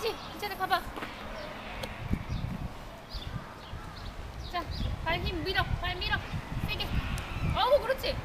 그렇지 괜찮아 가봐. 자발 힘 밀어 발 밀어. 세게. 아우 그렇지.